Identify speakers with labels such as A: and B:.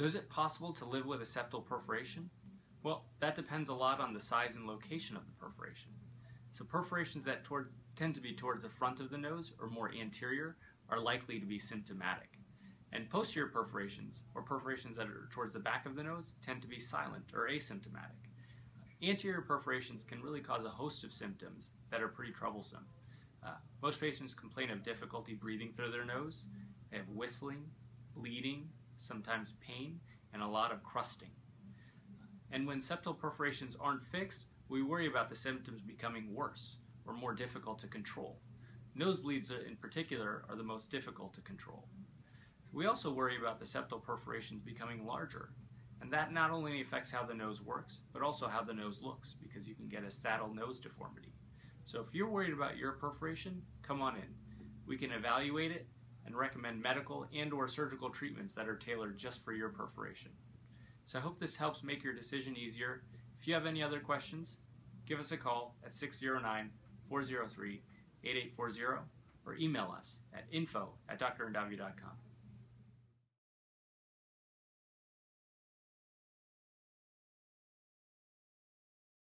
A: So is it possible to live with a septal perforation? Well, that depends a lot on the size and location of the perforation. So perforations that toward, tend to be towards the front of the nose or more anterior are likely to be symptomatic. And posterior perforations, or perforations that are towards the back of the nose, tend to be silent or asymptomatic. Anterior perforations can really cause a host of symptoms that are pretty troublesome. Uh, most patients complain of difficulty breathing through their nose. They have whistling, bleeding, sometimes pain, and a lot of crusting. And when septal perforations aren't fixed, we worry about the symptoms becoming worse or more difficult to control. Nosebleeds uh, in particular are the most difficult to control. We also worry about the septal perforations becoming larger, and that not only affects how the nose works, but also how the nose looks, because you can get a saddle nose deformity. So if you're worried about your perforation, come on in. We can evaluate it and recommend medical and or surgical treatments that are tailored just for your perforation. So I hope this helps make your decision easier. If you have any other questions, give us a call at 609-403-8840 or email us at info at drundavia.com.